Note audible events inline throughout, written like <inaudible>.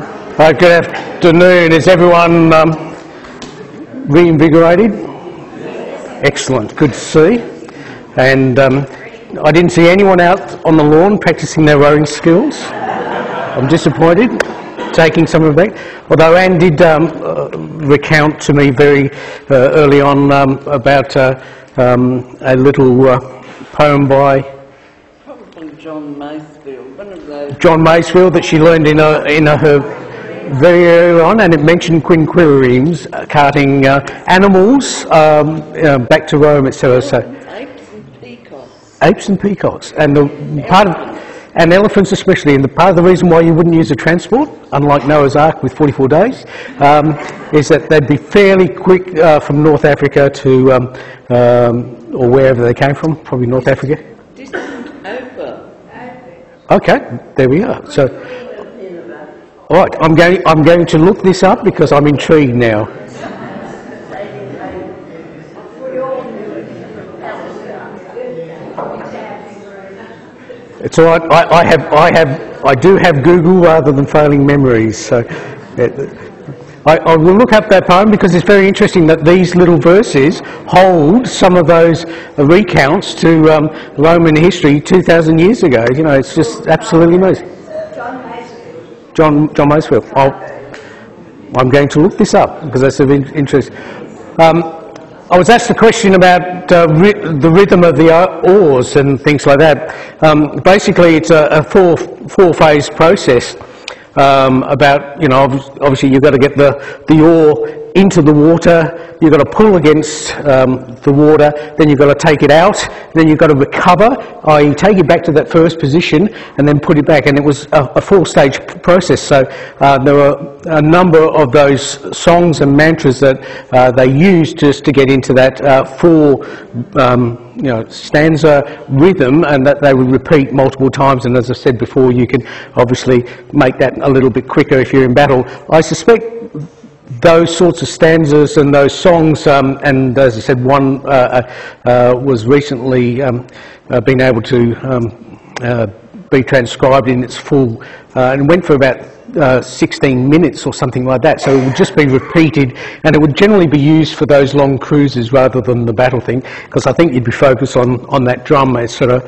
Uh, good afternoon. Is everyone um, reinvigorated? Excellent. Good to see. And um, I didn't see anyone out on the lawn practicing their rowing skills. I'm disappointed taking some of that. Although Anne did um, uh, recount to me very uh, early on um, about uh, um, a little uh, poem by Probably John those. John Masefield that she learned in, a, in her very early on, and it mentioned quinqueremes uh, carting uh, animals um, uh, back to Rome, etc. So Apes and peacocks. apes and peacocks, and the part of, and elephants especially. And the part of the reason why you wouldn't use a transport, unlike Noah's Ark with 44 days, um, is that they'd be fairly quick uh, from North Africa to um, um, or wherever they came from, probably North Africa. Okay, there we are. So, all right, I'm going. I'm going to look this up because I'm intrigued now. It's all right. I, I have. I have. I do have Google rather than failing memories. So, I, I will look up that poem because it's very interesting that these little verses hold some of those recounts to um, Roman history 2,000 years ago. You know, it's just absolutely amazing. John John Masefield. I'll, I'm going to look this up because that's of interest. Um, I was asked a question about uh, ry- the rhythm of the uh, oars and things like that. Um, basically, it's a, a four four phase process. Um, about you know, obviously you've got to get the the oar into the water. You've got to pull against um, the water. Then you've got to take it out. Then you've got to recover, i.e., take it back to that first position, and then put it back. And it was a, a four-stage process. So uh, there were a number of those songs and mantras that uh, they used just to get into that uh, four. Um, you know, stanza rhythm, and that they would repeat multiple times. And as I said before, you can obviously make that a little bit quicker if you're in battle. I suspect those sorts of stanzas and those songs, um, and as I said, one uh, uh, uh, was recently um, uh, been able to um, uh, be transcribed in its full, uh, and went for about uh, 16 minutes or something like that. So it would just be repeated, and it would generally be used for those long cruises rather than the battle thing, because I think you'd be focused on, on that drum, etc.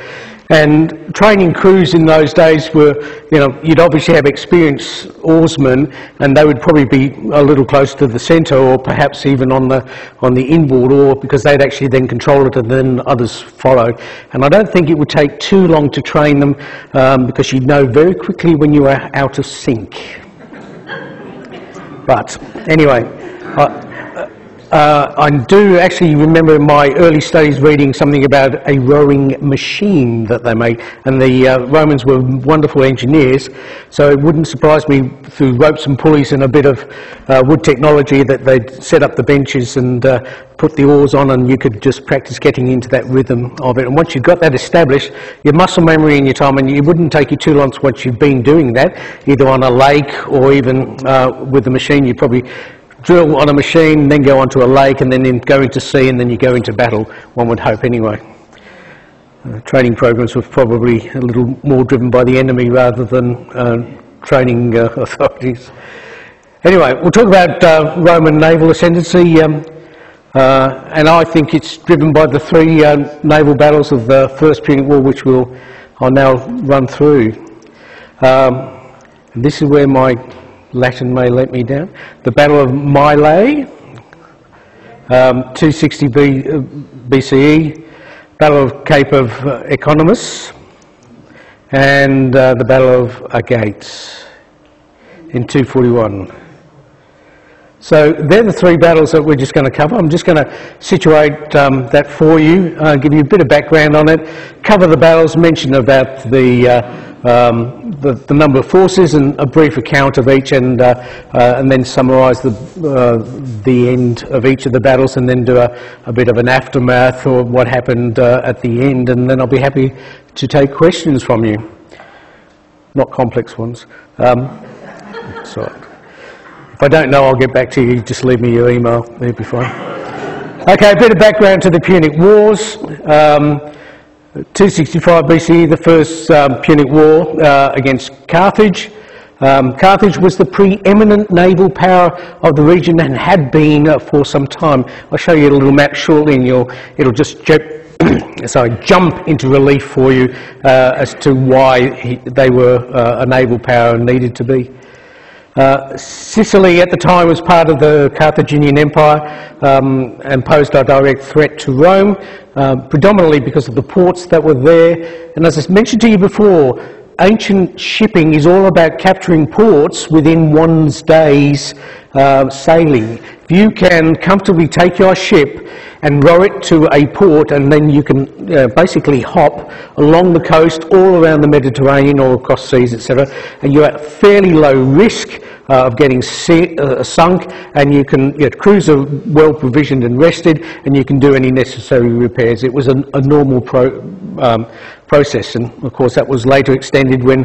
And training crews in those days were, you know, you'd obviously have experienced oarsmen, and they would probably be a little close to the centre, or perhaps even on the on the inboard oar, because they'd actually then control it, and then others followed. And I don't think it would take too long to train them, um, because you'd know very quickly when you were out of sync. But anyway, uh, I do actually remember in my early studies reading something about a rowing machine that they made, and the uh, Romans were wonderful engineers, so it wouldn't surprise me through ropes and pulleys and a bit of uh, wood technology that they'd set up the benches and uh, put the oars on, and you could just practice getting into that rhythm of it. And once you've got that established, your muscle memory and your time, and it wouldn't take you too long once you've been doing that, either on a lake or even uh, with the machine, you probably drill on a machine, then go onto a lake, and then go into sea, and then you go into battle, one would hope anyway. Uh, training programs were probably a little more driven by the enemy rather than uh, training uh, <laughs> authorities. Anyway, we'll talk about uh, Roman naval ascendancy, um, uh, and I think it's driven by the three uh, naval battles of the First Punic War, which we'll, I'll now run through. Um, this is where my Latin may let me down. The Battle of Mylae, um, 260 B, uh, BCE, Battle of Cape of uh, Eknomus, and uh, the Battle of Aegates in 241. So they're the three battles that we're just going to cover. I'm just going to situate um, that for you, uh, give you a bit of background on it, cover the battles, mention about the, uh, um, the, the number of forces and a brief account of each, and, uh, uh, and then summarise the, uh, the end of each of the battles, and then do a, a bit of an aftermath or what happened uh, at the end, and then I'll be happy to take questions from you. Not complex ones. Um, sorry. If I don't know, I'll get back to you. Just leave me your email. That'll be fine. Okay, a bit of background to the Punic Wars. Um, 265 BCE, the first um, Punic War uh, against Carthage. Um, Carthage was the preeminent naval power of the region and had been uh, for some time. I'll show you a little map shortly and it'll just ju- <clears throat> sorry, jump into relief for you uh, as to why he, they were uh, a naval power and needed to be. Uh, Sicily at the time was part of the Carthaginian Empire um, and posed a direct threat to Rome, uh, predominantly because of the ports that were there. And as I mentioned to you before, ancient shipping is all about capturing ports within one's day's uh, sailing. If you can comfortably take your ship and row it to a port, and then you can uh, basically hop along the coast all around the Mediterranean or across seas, etc., and you're at fairly low risk uh, of getting uh, sunk, and you can your crews are well provisioned and rested, and you can do any necessary repairs. It was a, a normal pro, um, process, and of course that was later extended when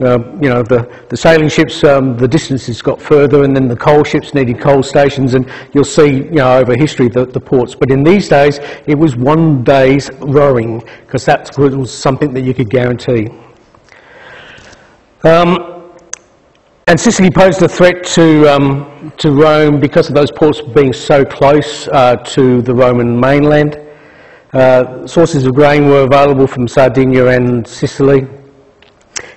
uh, you know the, the sailing ships, um, the distances got further, and then the coal ships needed coal stations, and you'll see you know over history the, the ports. But in these days, it was one day's rowing because that was something that you could guarantee. Um, and Sicily posed a threat to, um, to Rome because of those ports being so close uh, to the Roman mainland. Uh, sources of grain were available from Sardinia and Sicily.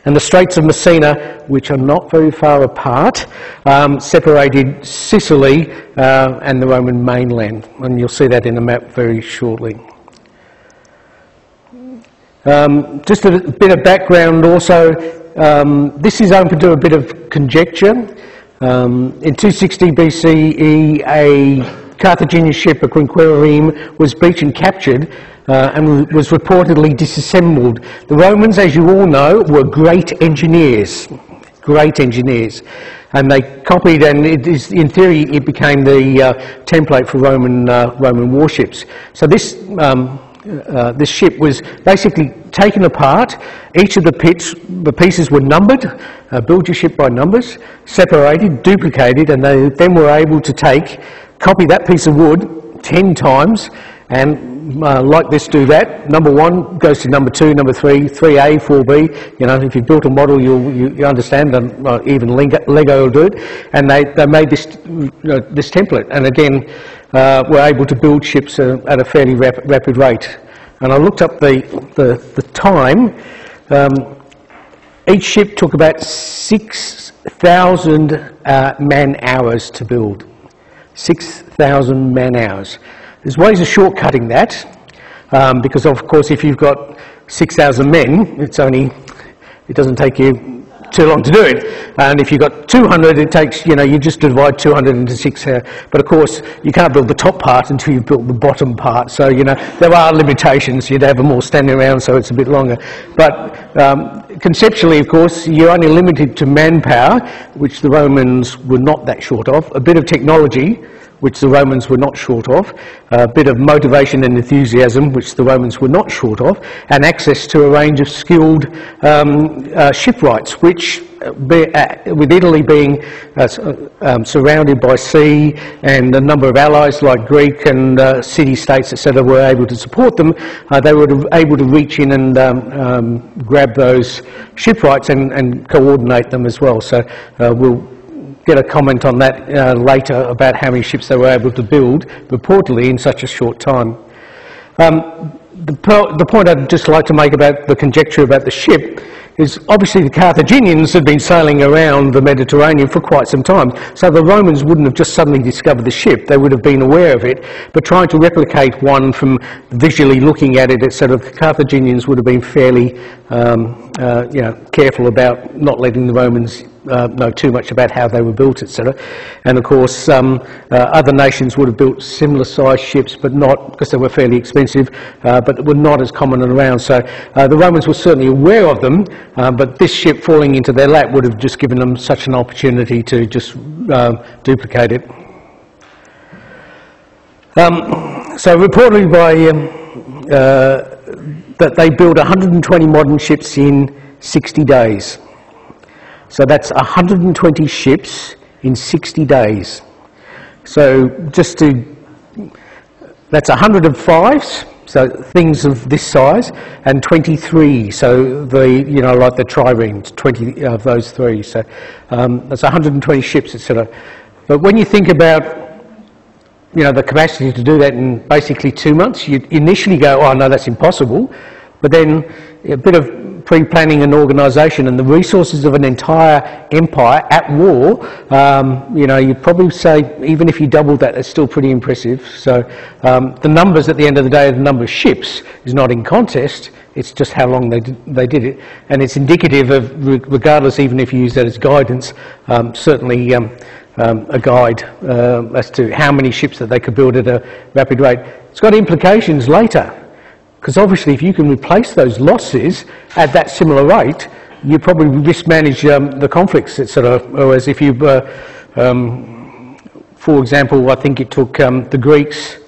And the Straits of Messina, which are not very far apart, um, separated Sicily uh, and the Roman mainland. And you'll see that in the map very shortly. Um, just a bit of background also. Um, this is open to a bit of conjecture. Um, in 260 BCE, a Carthaginian ship, a Quinquereme, was beached and captured uh, and was reportedly disassembled. The Romans, as you all know, were great engineers, great engineers. And they copied, and it is, in theory, it became the uh, template for Roman, uh, Roman warships. So this um, uh, this ship was basically taken apart. Each of the pits, the pieces were numbered, uh, build your ship by numbers, separated, duplicated, and they then were able to take, copy that piece of wood 10 times, and uh, like this, do that. Number one goes to number two, number three, 3A, 4B. You know, if you've built a model, you'll, you, you understand, and uh, even Lego will do it. And they, they made this, this template. And again, uh, were able to build ships uh, at a fairly rap rapid rate. And I looked up the, the, the time. Um, each ship took about 6,000 uh, man hours to build. 6,000 man hours. There's ways of shortcutting that, um, because of course if you've got 6,000 men, it's only, it doesn't take you too long to do it. And if you've got 200, it takes, you know, you just divide 200 into six. Uh, but of course, you can't build the top part until you've built the bottom part. So, you know, there are limitations. You'd have them all standing around, so it's a bit longer. But um, conceptually, of course, you're only limited to manpower, which the Romans were not that short of, a bit of technology, which the Romans were not short of, a bit of motivation and enthusiasm, which the Romans were not short of, and access to a range of skilled um, uh, shipwrights, which, uh, be, uh, with Italy being uh, uh, um, surrounded by sea and a number of allies like Greek and uh, city-states, etc., were able to support them, they were able to reach in and um, um, grab those shipwrights and, and, coordinate them as well. So we'll get a comment on that uh, later about how many ships they were able to build, reportedly in such a short time. Um, the, the, point I'd just like to make about the conjecture about the ship is obviously the Carthaginians had been sailing around the Mediterranean for quite some time, so the Romans wouldn't have just suddenly discovered the ship, they would have been aware of it, but trying to replicate one from visually looking at it, etc., the Carthaginians would have been fairly um, uh, you know, careful about not letting the Romans uh, know too much about how they were built, etc. And of course, um, uh, other nations would have built similar sized ships, but not because they were fairly expensive, uh, but were not as common around. So uh, the Romans were certainly aware of them, uh, but this ship falling into their lap would have just given them such an opportunity to just um, duplicate it. Um, so reportedly by um, uh, that they built 120 modern ships in 60 days. So that's 120 ships in 60 days. So just to, that's 105s, so things of this size, and 23, so the, you know, like the triremes, 20 of those three. So um, that's 120 ships, etc. But when you think about, you know, the capacity to do that in basically two months, you initially go, oh no, that's impossible. But then a bit of pre-planning and organisation and the resources of an entire empire at war, um, you know, you'd probably say even if you doubled that, it's still pretty impressive. So um, the numbers at the end of the day, the number of ships is not in contest. It's just how long they did, they did it, and it's indicative of, regardless, even if you use that as guidance, um, certainly. Um, um, a guide uh, as to how many ships that they could build at a rapid rate. It's got implications later because obviously, if you can replace those losses at that similar rate, you probably risk manage um, the conflicts, etc. Whereas if you, uh, um, for example, I think it took um, the Greeks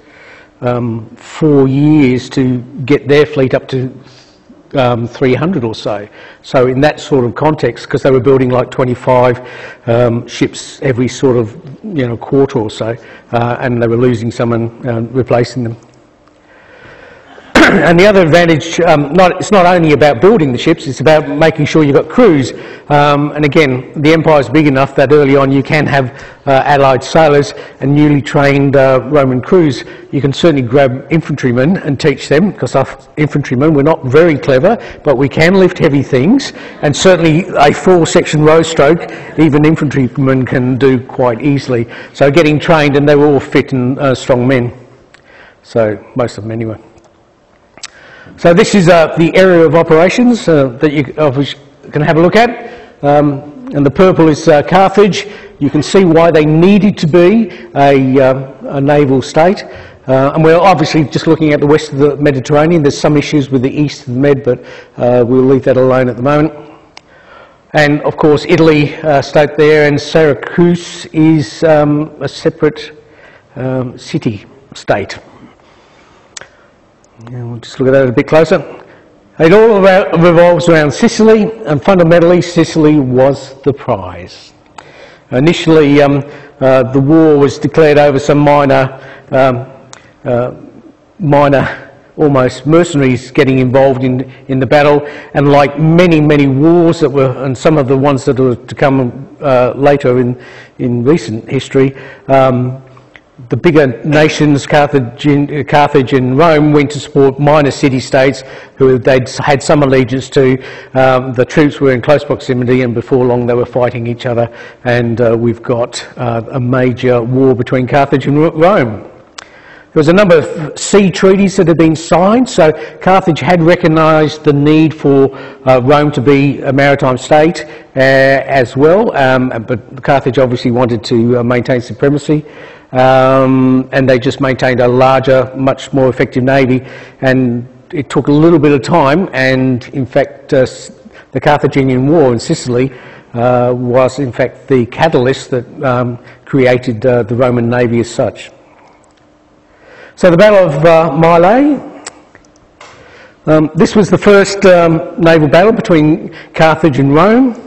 um, four years to get their fleet up to um, 300 or so. So in that sort of context, because they were building like 25 um, ships every sort of you know quarter or so, uh, and they were losing some and uh, replacing them. And the other advantage, um, not, it's not only about building the ships, it's about making sure you've got crews. Um, and again, the empire is big enough that early on you can have uh, allied sailors and newly trained uh, Roman crews. You can certainly grab infantrymen and teach them, because infantrymen were not very clever, but we can lift heavy things. And certainly a four-section row stroke, even infantrymen can do quite easily. So getting trained, and they were all fit and uh, strong men. So most of them anyway. So this is uh, the area of operations uh, that you can have a look at. Um, and the purple is uh, Carthage. You can see why they needed to be a, uh, a naval state. Uh, and we're obviously just looking at the west of the Mediterranean. There's some issues with the east of the Med, but uh, we'll leave that alone at the moment. And of course, Italy state there, and Syracuse is um, a separate um, city state. And we'll just look at that a bit closer. It all revolves around Sicily, and fundamentally, Sicily was the prize. Initially, um, uh, the war was declared over some minor, um, uh, minor, almost mercenaries getting involved in, in the battle, and like many, many wars that were, and some of the ones that were to come uh, later in, in recent history, um, the bigger nations, Carthage, Carthage, and Rome, went to support minor city-states who they'd had some allegiance to. Um, the troops were in close proximity, and before long they were fighting each other. And uh, we've got uh, a major war between Carthage and Rome. There was a number of sea treaties that had been signed, so Carthage had recognised the need for uh, Rome to be a maritime state uh, as well, um, but Carthage obviously wanted to uh, maintain supremacy um, and they just maintained a larger, much more effective navy. And it took a little bit of time, and in fact, uh, the Carthaginian War in Sicily uh, was in fact the catalyst that um, created uh, the Roman navy as such. So the Battle of uh, Mylae. Um, this was the first um, naval battle between Carthage and Rome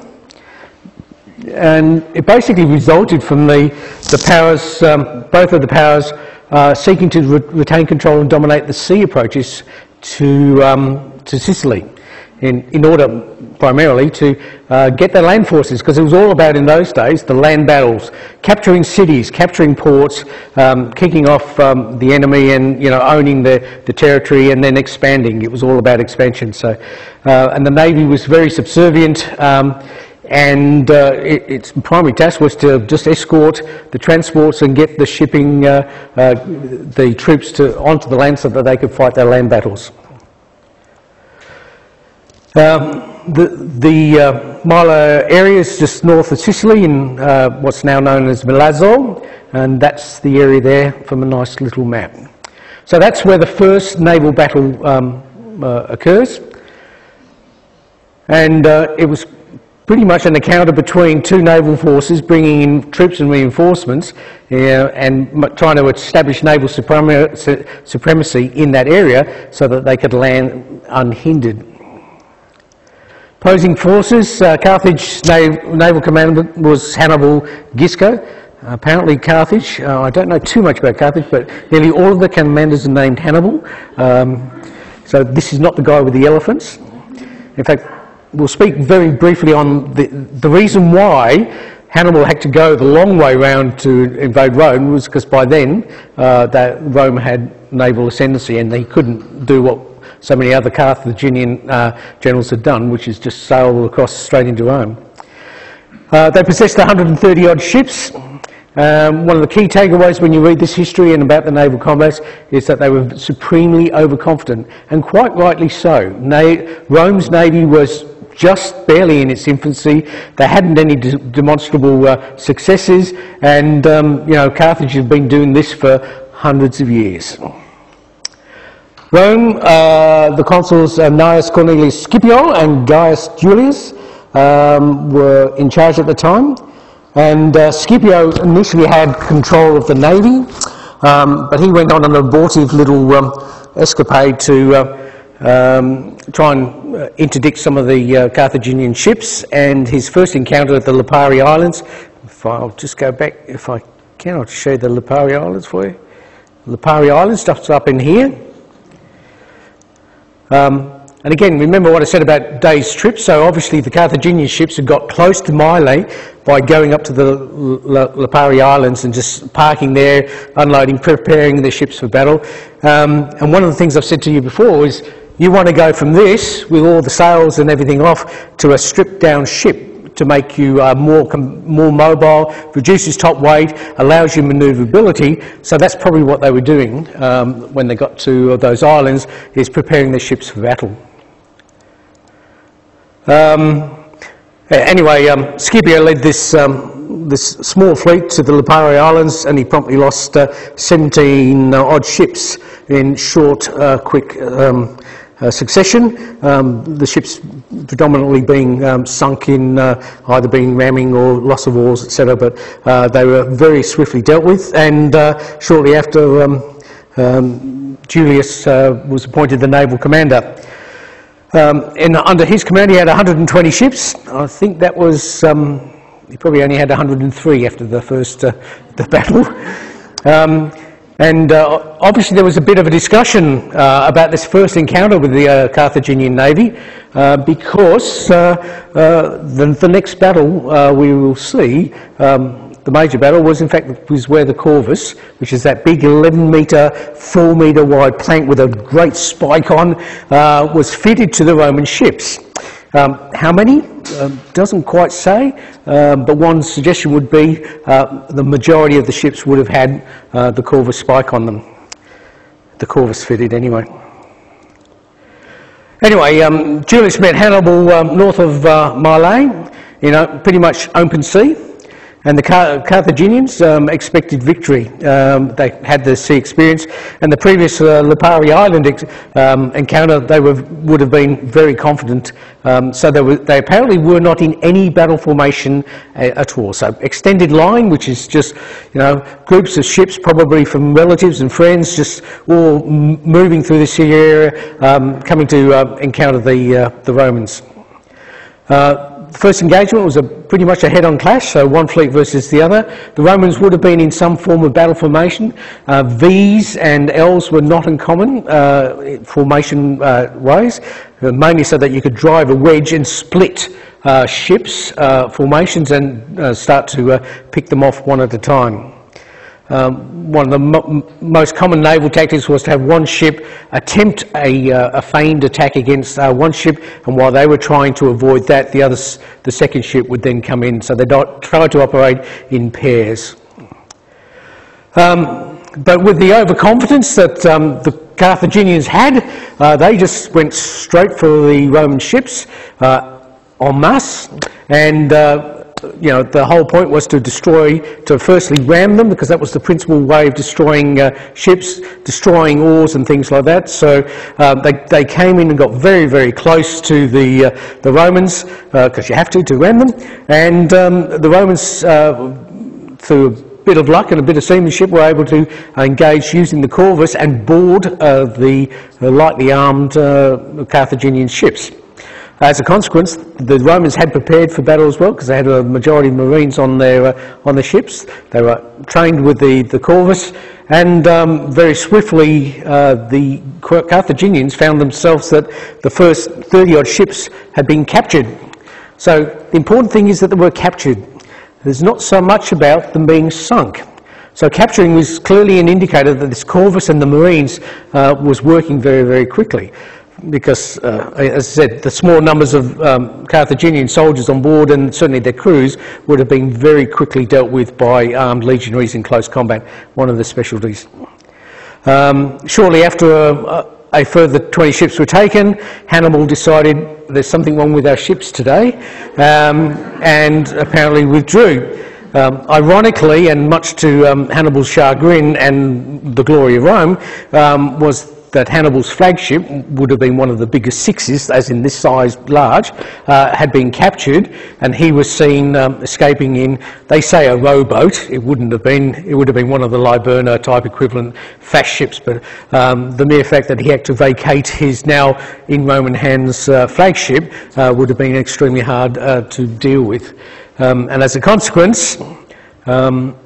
and it basically resulted from the, the powers, um, both of the powers, uh, seeking to re- retain control and dominate the sea approaches to, um, to Sicily in, in order primarily to uh, get their land forces, because it was all about in those days the land battles, capturing cities, capturing ports, um, kicking off um, the enemy and you know owning the, the territory and then expanding. It was all about expansion. So, uh, and the navy was very subservient. Um, and uh, it, its primary task was to just escort the transports and get the shipping, uh, uh, the troops to, onto the land so that they could fight their land battles. Um, the the uh, Milo area is just north of Sicily in uh, what's now known as Milazzo, and that's the area there from a nice little map. So that's where the first naval battle um, uh, occurs. And it was pretty much an encounter between two naval forces bringing in troops and reinforcements uh, and trying to establish naval supremacy in that area so that they could land unhindered. Opposing forces, uh, Carthage's naval commander was Hannibal Gisco. Apparently Carthage, uh, I don't know too much about Carthage, but nearly all of the commanders are named Hannibal. Um, so this is not the guy with the elephants. In fact, we'll speak very briefly on the, the reason why Hannibal had to go the long way round to invade Rome was because by then uh, that Rome had naval ascendancy and he couldn't do what so many other Carthaginian uh, generals had done, which is just sail across straight into Rome. Uh, they possessed 130 odd ships. Um, one of the key takeaways when you read this history and about the naval combats is that they were supremely overconfident, and quite rightly so. Na- Rome's navy was just barely in its infancy. They hadn't any de- demonstrable uh, successes, and um, you know Carthage had been doing this for hundreds of years. Rome, uh, the consuls uh, Gnaeus Cornelius Scipio and Gaius Duilius um, were in charge at the time, and uh, Scipio initially had control of the navy, um, but he went on an abortive little um, escapade to uh, um, try and uh, interdict some of the uh, Carthaginian ships, and his first encounter at the Lipari Islands. If I'll just go back, if I can, I'll show the Lipari Islands for you. Lipari Islands, stuff's up in here. Um, and again, remember what I said about day's trip. So obviously the Carthaginian ships had got close to Mylae by going up to the Lipari Islands and just parking there, unloading, preparing their ships for battle. Um, and one of the things I've said to you before is you want to go from this, with all the sails and everything off, to a stripped down ship to make you uh, more, more mobile, reduces top weight, allows you manoeuvrability. So that's probably what they were doing um, when they got to those islands, is preparing their ships for battle. Um, anyway, um, Scipio led this, um, this small fleet to the Lipari Islands and he promptly lost uh, 17 uh, odd ships in short, uh, quick um, succession. Um, the ships predominantly being um, sunk in uh, either being ramming or loss of oars, etc. But uh, they were very swiftly dealt with, and uh, shortly after, um, um Duilius uh, was appointed the naval commander. Um, and under his command, he had 120 ships. I think that was um, he probably only had 103 after the first uh, the battle. <laughs> And uh, obviously, there was a bit of a discussion uh, about this first encounter with the uh, Carthaginian navy uh, because uh, uh, the, the, next battle we will see, um, the major battle, was in fact was where the Corvus, which is that big 11 metre, 4 metre wide plank with a great spike on, was fitted to the Roman ships. Um, how many? Um, doesn't quite say, um, but one suggestion would be uh, the majority of the ships would have had uh, the Corvus spike on them. The Corvus fitted anyway. Anyway, um, Duilius met Hannibal um, north of uh, Mylae, you know, pretty much open sea. And the Carthaginians um, expected victory. Um, they had the sea experience. And the previous uh, Lipari Island um, encounter, they were, would have been very confident. Um, so they, were, they, apparently were not in any battle formation uh, at all. So extended line, which is just, you know, groups of ships, probably from relatives and friends, just all moving through the sea area, um, coming to uh, encounter the, uh, the Romans. Uh, first engagement was a, pretty much a head-on clash, so one fleet versus the other. The Romans would have been in some form of battle formation. Uh, V's and L's were not uncommon uh, formation uh, ways, uh, mainly so that you could drive a wedge and split uh, ships formations and start to pick them off one at a time. Um, one of the mo- most common naval tactics was to have one ship attempt a, uh, a feigned attack against uh, one ship, and while they were trying to avoid that, the, other, the second ship would then come in. So they tried to operate in pairs. Um, but with the overconfidence that um, the Carthaginians had, uh, they just went straight for the Roman ships uh, en masse, and uh, you know, the whole point was to destroy, to firstly ram them, because that was the principal way of destroying uh, ships, destroying oars and things like that. So uh, they, they came in and got very, very close to the, uh, the Romans, because uh, you have to, to ram them. And um, the Romans, uh, through a bit of luck and a bit of seamanship, were able to engage using the Corvus and board uh, the lightly armed Carthaginian ships. As a consequence, the Romans had prepared for battle as well because they had a majority of Marines on their uh, on the ships. They were trained with the the corvus, and um, very swiftly uh, the Carthaginians found themselves that the first 30 odd ships had been captured. So the important thing is that they were captured. There's not so much about them being sunk. So capturing was clearly an indicator that this corvus and the Marines uh, was working very, very quickly because, uh, as I said, the small numbers of um, Carthaginian soldiers on board and certainly their crews would have been very quickly dealt with by armed legionaries in close combat, one of the specialties. Um, shortly after a, a, further 20 ships were taken, Hannibal decided there's something wrong with our ships today um, and apparently withdrew. Um, ironically, and much to um, Hannibal's chagrin and the glory of Rome, um, was that Hannibal's flagship would have been one of the biggest sixes, as in this size large, uh, had been captured, and he was seen um, escaping in, they say, a rowboat. It wouldn't have been, it would have been one of the Liburna type equivalent fast ships, but um, the mere fact that he had to vacate his now in Roman hands uh, flagship uh, would have been extremely hard uh, to deal with. Um, and as a consequence, um,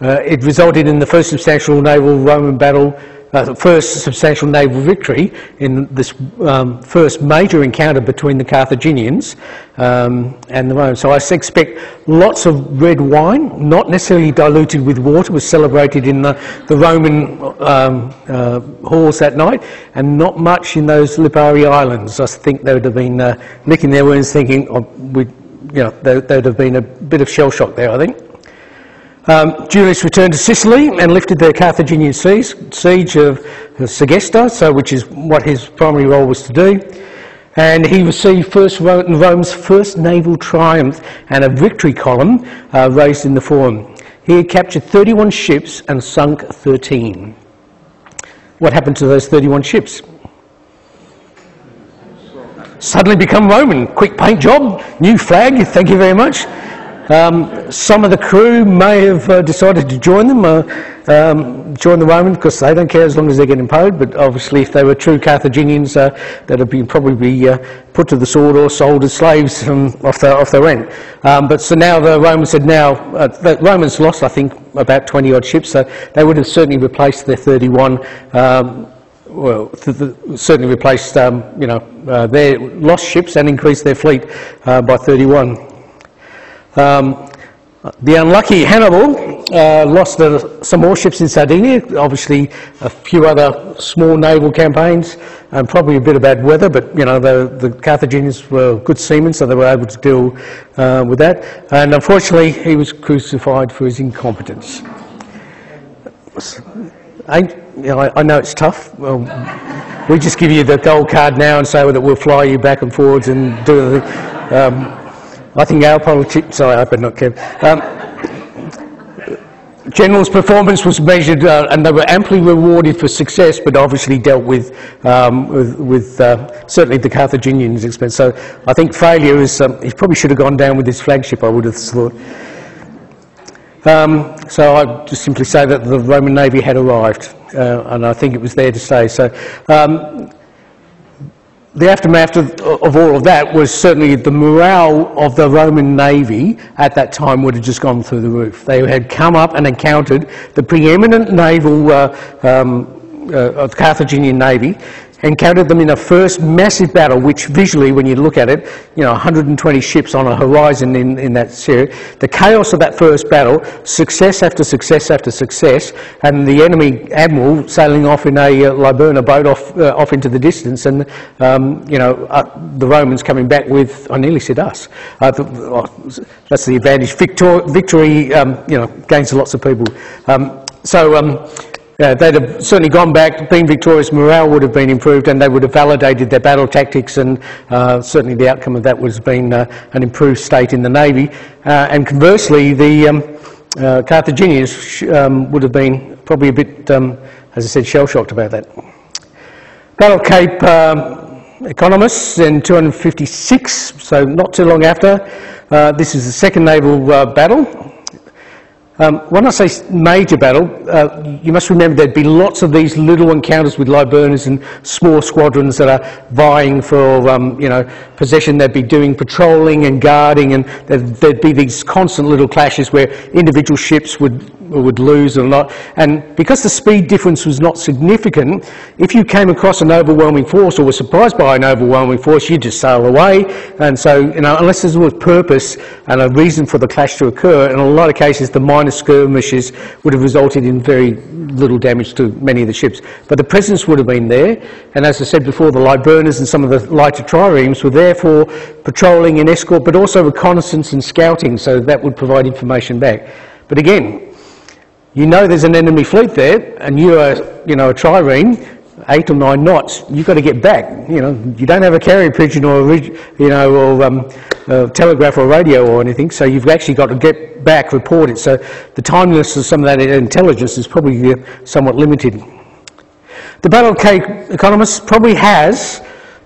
Uh, it resulted in the first substantial naval Roman battle, uh, the first substantial naval victory in this um, first major encounter between the Carthaginians um, and the Romans. So I expect lots of red wine, not necessarily diluted with water, was celebrated in the, the Roman um, uh, halls that night, and not much in those Lipari Islands. I think they would have been uh, licking their wounds thinking, oh, we, you know, there would have been a bit of shell shock there, I think. Um, Duilius returned to Sicily and lifted the Carthaginian siege, siege of Segesta, so which is what his primary role was to do. And he received first Rome's first naval triumph and a victory column uh, raised in the Forum. He had captured 31 ships and sunk 13. What happened to those 31 ships? Suddenly become Roman. Quick paint job, new flag, thank you very much. Um, some of the crew may have uh, decided to join them, uh, um, join the Romans, because they don't care as long as they're getting paid. But obviously, if they were true Carthaginians, uh, that would be probably be uh, put to the sword or sold as slaves um, off the off but so now the Romans said now uh, the Romans lost, I think, about 20 odd ships, so they would have certainly replaced their 31 um, well, certainly replaced, um, you know, uh, their lost ships and increased their fleet uh, by 31. Um, the unlucky Hannibal uh, lost some more ships in Sardinia, obviously a few other small naval campaigns, and probably a bit of bad weather, but you know, the, the Carthaginians were good seamen, so they were able to deal uh, with that. And unfortunately, he was crucified for his incompetence. I, you know, I, I know it's tough. Well, we just give you the gold card now and say that we'll fly you back and forwards and do the. Um, I think our politics, sorry, I better not care. Um, General's performance was measured uh, and they were amply rewarded for success, but obviously dealt with, um, with, with uh, certainly the Carthaginians' expense. So I think failure is, um, he probably should have gone down with his flagship, I would have thought. Um, so I just simply say that the Roman Navy had arrived, uh, and I think it was there to stay. So um, the aftermath of, of, all of that was certainly the morale of the Roman navy at that time would have just gone through the roof. They had come up and encountered the preeminent naval uh, um, uh, Carthaginian navy, encountered them in a first massive battle, which visually, when you look at it, you know, 120 ships on a horizon in, in that series, the chaos of that first battle, success after success after success, and the enemy admiral sailing off in a uh, Liburna boat off, uh, off into the distance, and, um, you know, uh, the Romans coming back with, I nearly said us, uh, oh, that's the advantage. Victor, victory, um, you know, gains lots of people. Um, so, yeah, they'd have certainly gone back, been victorious, morale would have been improved, and they would have validated their battle tactics, and uh, certainly the outcome of that would have been uh, an improved state in the Navy. Uh, and conversely, the um, uh, Carthaginians um, would have been probably a bit, um, as I said, shell shocked about that. Battle of Cape um, Eknomus in 256, so not too long after. Uh, this is the second naval uh, battle. Um, when I say major battle, uh, you must remember there'd be lots of these little encounters with Liburners and small squadrons that are vying for, um, you know, possession. They'd be doing patrolling and guarding, and there'd, there'd be these constant little clashes where individual ships would would lose and not. And because the speed difference was not significant, if you came across an overwhelming force or were surprised by an overwhelming force, you'd just sail away. And so, you know, unless there was purpose and a reason for the clash to occur, in a lot of cases, the minor skirmishes would have resulted in very little damage to many of the ships. But the presence would have been there. And as I said before, the Liburners and some of the lighter triremes were there for patrolling and escort, but also reconnaissance and scouting. So that would provide information back. But again, you know there's an enemy fleet there, and you are, you know, a trireme, eight or nine knots. You've got to get back. You know, you don't have a carrier pigeon or, a, you know, or um, uh, telegraph or radio or anything. So you've actually got to get back, report it. So the timeliness of some of that intelligence is probably uh, somewhat limited. The Battle of Cape Eknomus probably has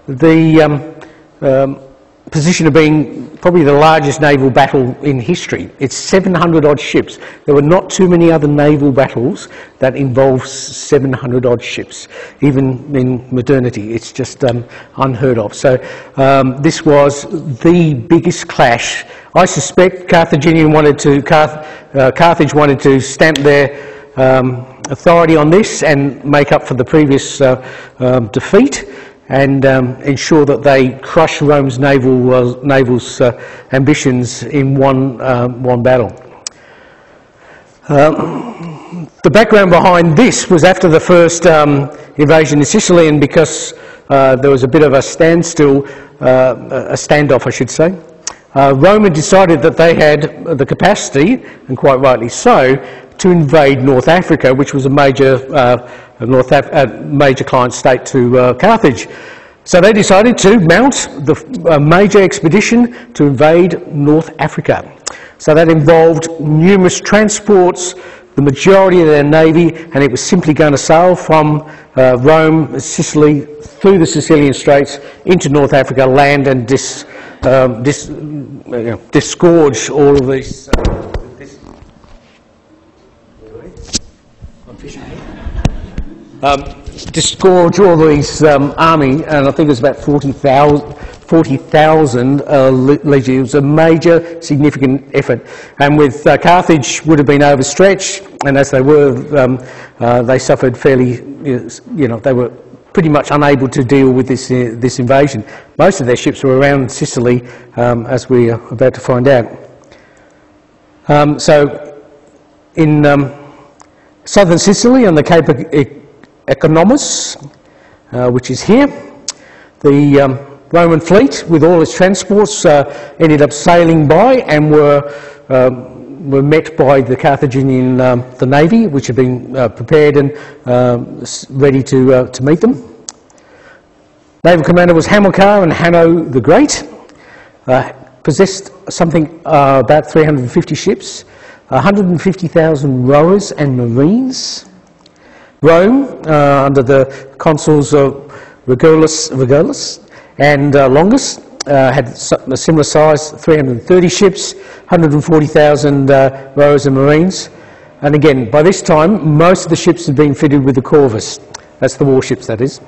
the um, um, position of being probably the largest naval battle in history. It's 700 odd ships. There were not too many other naval battles that involved 700 odd ships, even in modernity. It's just um, unheard of. So um, this was the biggest clash. I suspect Carthaginian wanted to, Carth- uh, Carthage wanted to stamp their um, authority on this and make up for the previous uh, um, defeat and um, ensure that they crush Rome's naval uh, naval's uh, ambitions in one uh, one battle. Um, the background behind this was after the first um, invasion of Sicily, and because uh, there was a bit of a standstill, uh, a standoff, I should say. Uh, Rome had decided that they had the capacity, and quite rightly so, to invade North Africa, which was a major, uh, North Af- uh, major client state to uh, Carthage. So they decided to mount the major expedition to invade North Africa. So that involved numerous transports, the majority of their navy, and it was simply going to sail from uh, Rome, Sicily, through the Sicilian Straits into North Africa, land and dis, um, dis, disgorge all of these. Uh, um, disgorge all these um, army, and I think it was about 40,000 40,000 uh, legions. It was a major, significant effort. And with uh, Carthage would have been overstretched, and as they were, um, uh, they suffered fairly, you know, they were pretty much unable to deal with this, uh, this invasion. Most of their ships were around Sicily, um, as we are about to find out. Um, so, in um, southern Sicily on the Cape E- Eknomus, uh, which is here, the um, Roman fleet, with all its transports, uh, ended up sailing by and were, um, were met by the Carthaginian um, the navy, which had been uh, prepared and um, ready to, uh, to meet them. Naval commander was Hamilcar and Hanno the Great. Uh, possessed something about 350 ships, 150,000 rowers and marines. Rome, uh, under the consuls of Regulus, Regulus and uh, Longus, uh, had a similar size, 330 ships, 140,000 uh, rowers and marines. And again, by this time, most of the ships had been fitted with the Corvus. That's the warships, that is.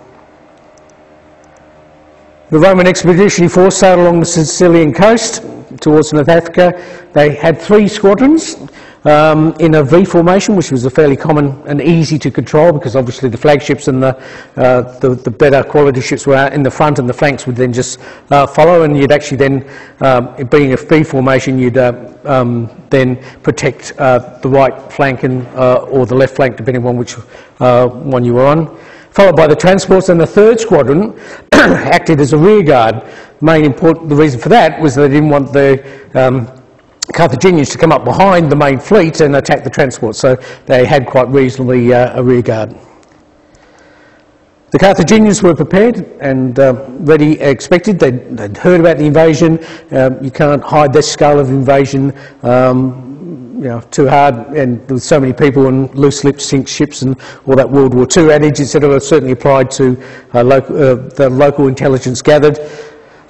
The Roman expeditionary force sailed along the Sicilian coast towards North Africa. They had three squadrons um, in a V formation, which was a fairly common and easy to control because obviously the flagships and the, uh, the, the better quality ships were in the front and the flanks would then just uh, follow and you'd actually then, um, being a V formation, you'd uh, um, then protect uh, the right flank and, uh, or the left flank depending on which one you were on followed by the transports, and the third squadron <clears throat> acted as a rear guard. Main important, the reason for that was they didn't want the um, Carthaginians to come up behind the main fleet and attack the transport, so they had quite reasonably uh, a rear guard. The Carthaginians were prepared and uh, ready, expected. They'd, they'd heard about the invasion. Um, you can't hide this scale of invasion. Um, you know, too hard, and with so many people and loose lips sink ships and all that World War II adage, etc., certainly applied to uh, uh, the local intelligence gathered.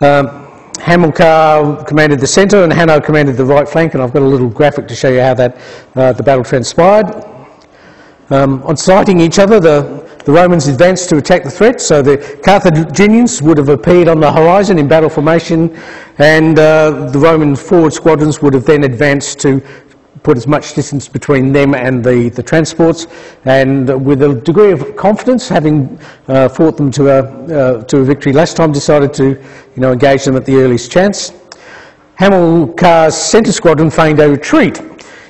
Um, Hamilcar commanded the centre and Hanno commanded the right flank, and I've got a little graphic to show you how that uh, the battle transpired. Um, on sighting each other, the, the Romans advanced to attack the threat, so the Carthaginians would have appeared on the horizon in battle formation, and uh, the Roman forward squadrons would have then advanced to put as much distance between them and the, the transports, and with a degree of confidence, having uh, fought them to a, uh, to a victory last time, decided to you know, engage them at the earliest chance. Hamilcar's centre squadron feigned a retreat.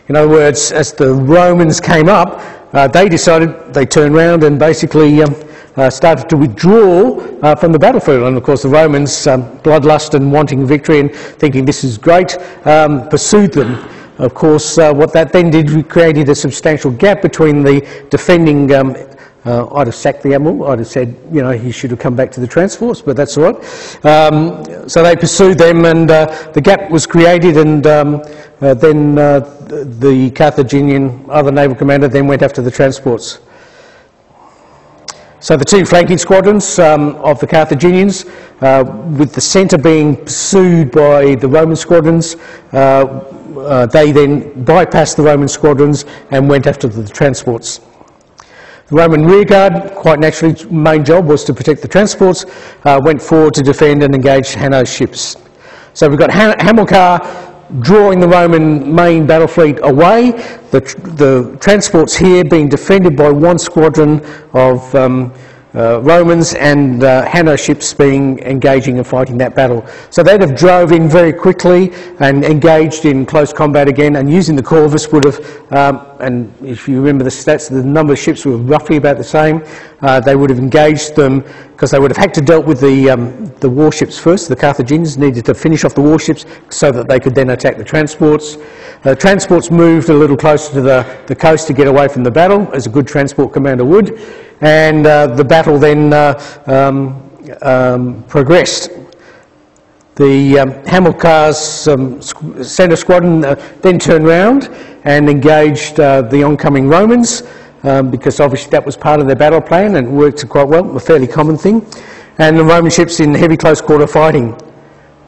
In other words, as the Romans came up, uh, they decided, they turned round and basically um, uh, started to withdraw uh, from the battlefield. And of course, the Romans, um, bloodlust and wanting victory and thinking this is great, um, pursued them. Of course, uh, what that then did, we created a substantial gap between the defending. Um, uh, I'd have sacked the admiral. I'd have said, you know, he should have come back to the transports, but that's all right. Um, so they pursued them, and uh, the gap was created, and um, uh, then uh, the Carthaginian other naval commander then went after the transports. So the two flanking squadrons um, of the Carthaginians, uh, with the centre being pursued by the Roman squadrons, uh, uh, they then bypassed the Roman squadrons and went after the transports. The Roman rearguard, quite naturally, main job was to protect the transports, uh, went forward to defend and engage Hanno's ships. So we've got Hamilcar drawing the Roman main battle fleet away, the, the transports here being defended by one squadron of um, uh, Romans and uh, Hanno ships being engaging and fighting that battle. So they'd have drove in very quickly and engaged in close combat again and using the Corvus would have, um, and if you remember the stats, the number of ships were roughly about the same. Uh, they would have engaged them because they would have had to dealt with the, um, the warships first. The Carthaginians needed to finish off the warships so that they could then attack the transports. The transports moved a little closer to the, the coast to get away from the battle, as a good transport commander would and uh, the battle then uh, um, um, progressed. The um, Hamilcar's um, centre squadron uh, then turned round and engaged uh, the oncoming Romans um, because obviously that was part of their battle plan and it worked quite well, a fairly common thing. And the Roman ships in heavy close quarter fighting.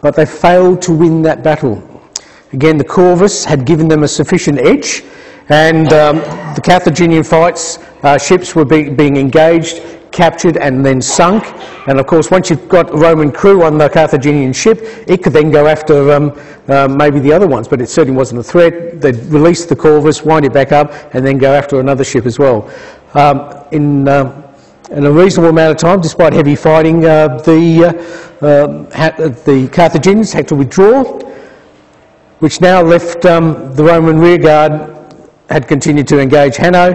But they failed to win that battle. Again, the Corvus had given them a sufficient edge and um, the Carthaginian fights, uh, ships were be, being engaged, captured, and then sunk. And of course, once you've got a Roman crew on the Carthaginian ship, it could then go after um, uh, maybe the other ones, but it certainly wasn't a threat. They'd release the Corvus, wind it back up, and then go after another ship as well. Um, in, uh, in a reasonable amount of time, despite heavy fighting, uh, the, uh, um, the Carthaginians had to withdraw, which now left um, the Roman rearguard had continued to engage Hanno,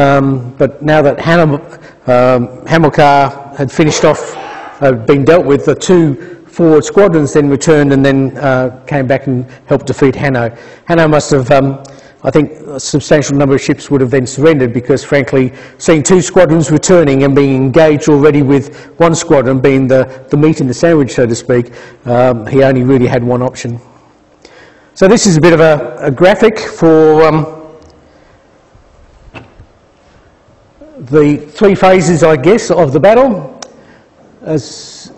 um, but now that um, Hamilcar had finished off, uh, been dealt with, the two forward squadrons then returned and then uh, came back and helped defeat Hanno. Hanno must have, um, I think, a substantial number of ships would have then surrendered because, frankly, seeing two squadrons returning and being engaged already with one squadron being the, the meat in the sandwich, so to speak, um, he only really had one option. So this is a bit of a, a graphic for um, the three phases, I guess, of the battle. As,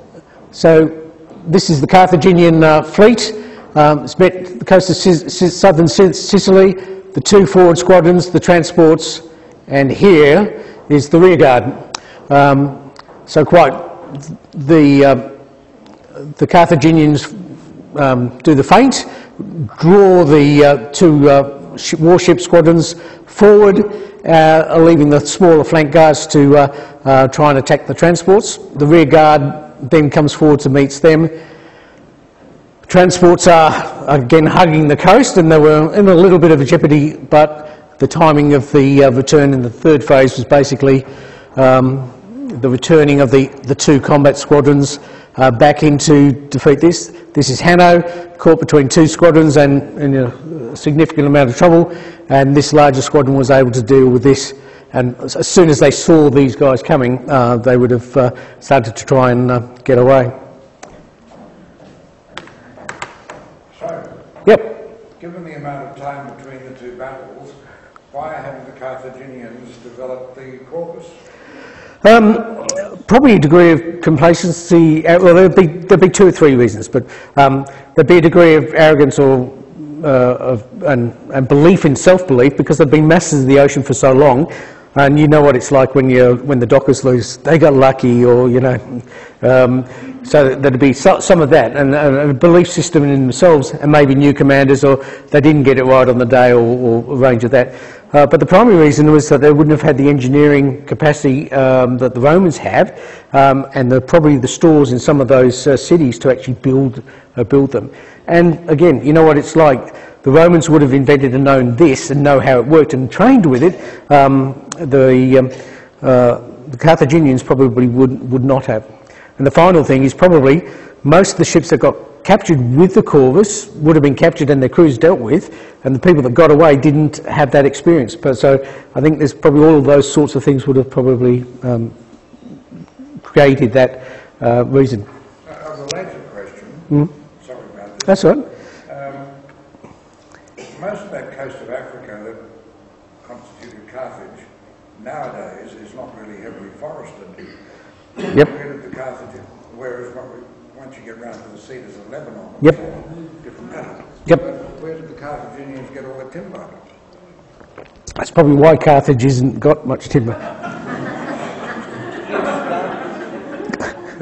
so this is the Carthaginian uh, fleet. Um, it's met the coast of southern Sicily, the two forward squadrons, the transports, and here is the rearguard. Um, so quite the, uh, the Carthaginians um, do the feint, draw the uh, two uh, warship squadrons forward, uh, leaving the smaller flank guards to uh, uh, try and attack the transports. The rear guard then comes forward to meet them. Transports are again hugging the coast and they were in a little bit of a jeopardy, but the timing of the return in the third phase was basically um, the returning of the, the two combat squadrons uh, back in to defeat this. This is Hanno, caught between two squadrons and in a significant amount of trouble, and this larger squadron was able to deal with this. And as soon as they saw these guys coming, uh, they would have uh, started to try and uh, get away. So, yep. Given the amount of time between the two battles, why haven't the Carthaginians developed the Corvus? Um, probably a degree of complacency. uh, Well, there'd be there'd be two or three reasons, but um, there'd be a degree of arrogance or uh, of, and, and belief in self-belief because there've been masses of the ocean for so long, and you know what it's like when you when the dockers lose. They got lucky, or you know. Um, so there'd be so, some of that, and, and a belief system in themselves, and maybe new commanders, or they didn't get it right on the day, or, or a range of that. Uh, but the primary reason was that they wouldn't have had the engineering capacity um, that the Romans have, um, and the, probably the stores in some of those uh, cities to actually build uh, build them. And again, you know what it's like. The Romans would have invented and known this and know how it worked and trained with it. Um, the, um, uh, the Carthaginians probably would would not have. And the final thing is probably most of the ships that got captured with the Corvus would have been captured and their crews dealt with, and the people that got away didn't have that experience. But so I think there's probably all of those sorts of things would have probably um, created that uh, reason. A a related question, sorry about this. That's all right. Most of that coast of Africa that constituted Carthage nowadays is not really heavily forested. Yep. Where did the Carthage, whereas what we- once you get round to the cedars of Lebanon, Yep. it's all different matter. Yep. Where did the Carthaginians get all the timber? That's probably why Carthage hasn't got much timber.